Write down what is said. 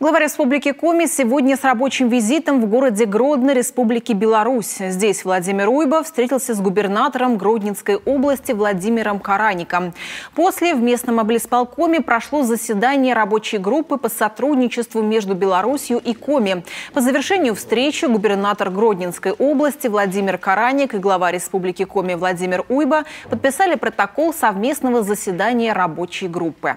Глава Республики Коми сегодня с рабочим визитом в городе Гродно, Республики Беларусь. Здесь Владимир Уйба встретился с губернатором Гродненской области Владимиром Караником. После в местном облисполкоме прошло заседание рабочей группы по сотрудничеству между Беларусью и Коми. По завершению встречи губернатор Гродненской области Владимир Караник и глава Республики Коми Владимир Уйба подписали протокол совместного заседания рабочей группы.